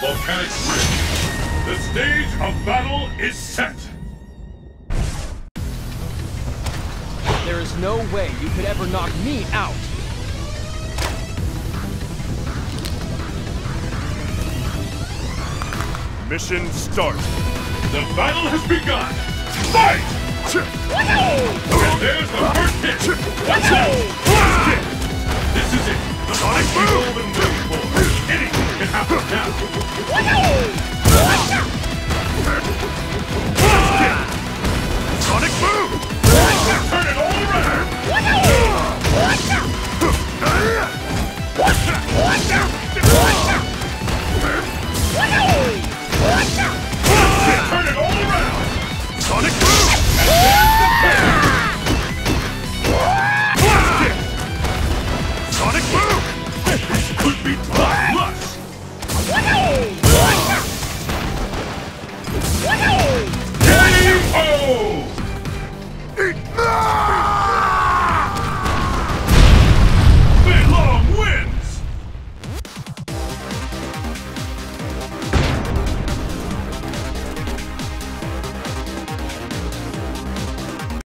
Volcanic Rift. The stage of battle is set. There is no way you could ever knock me out. Mission start. The battle has begun. Fight! And there's the first hit. Watch out! This is it. The Sonic boom! Golden Sonic Boom!